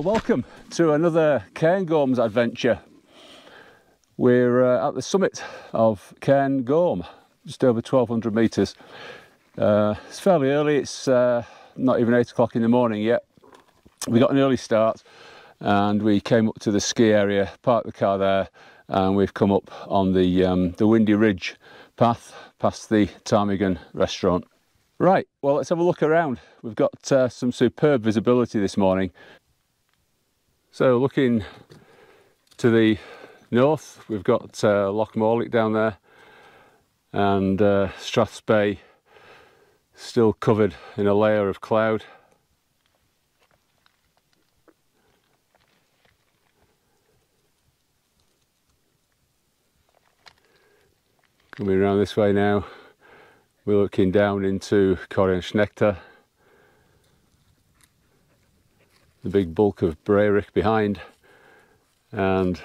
Welcome to another Cairngorms adventure. We're uh, at the summit of Cairngorm, just over 1200 metres. Uh, it's fairly early, it's uh, not even 8 o'clock in the morning yet. We got an early start and we came up to the ski area, parked the car there, and we've come up on the, um, the Windy Ridge path past the ptarmigan restaurant. Right, well, let's have a look around. We've got uh, some superb visibility this morning. So looking to the north, we've got uh, Loch Morlich down there and uh, Strathspey still covered in a layer of cloud. Coming around this way now, we're looking down into Coire an t-Sneachda the big bulk of Braeriach behind. And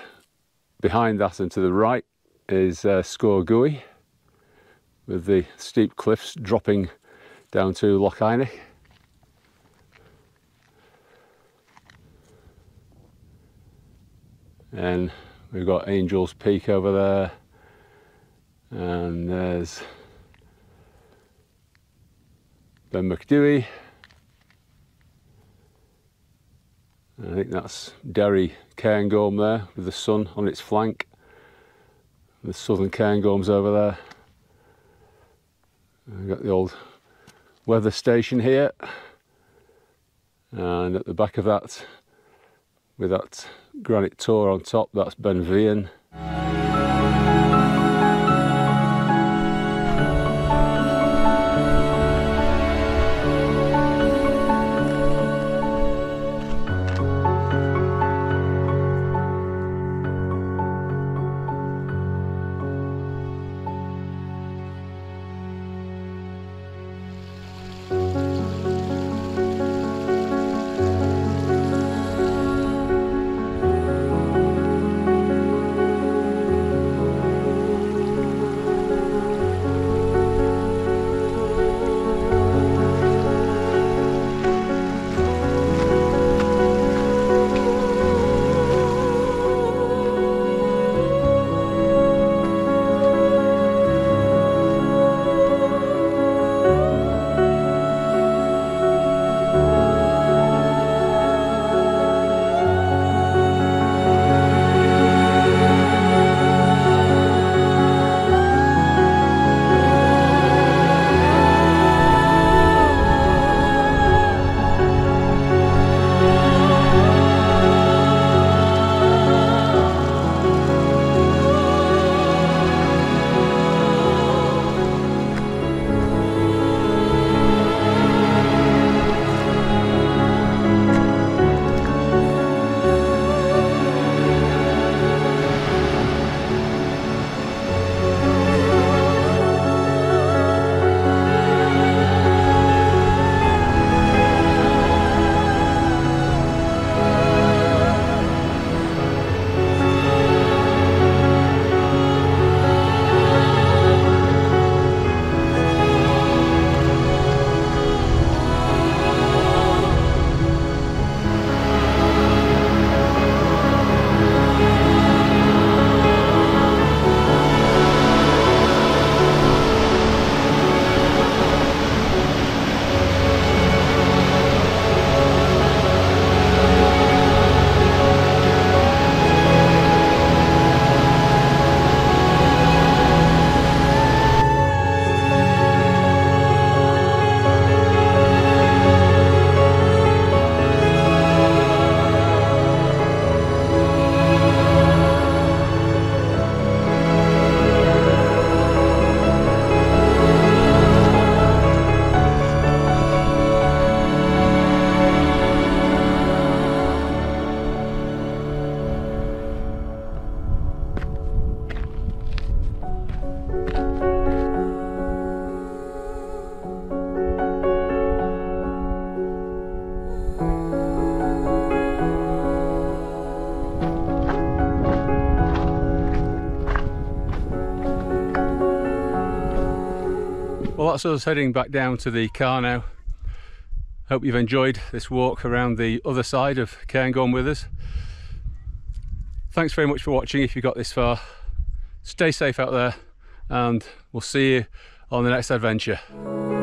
behind that and to the right is uh, Sgôr with the steep cliffs dropping down to Loch Einich. And we've got Angel's Peak over there. And there's Ben Macdui I think that's Derry Cairngorm there with the sun on its flank. The southern Cairngorm's over there. We've got the old weather station here. And at the back of that, with that granite tor on top, that's Beinn Mheadhoin. That's us heading back down to the car now. Hope you've enjoyed this walk around the other side of Cairngorm with us. Thanks very much for watching if you got this far. Stay safe out there and we'll see you on the next adventure.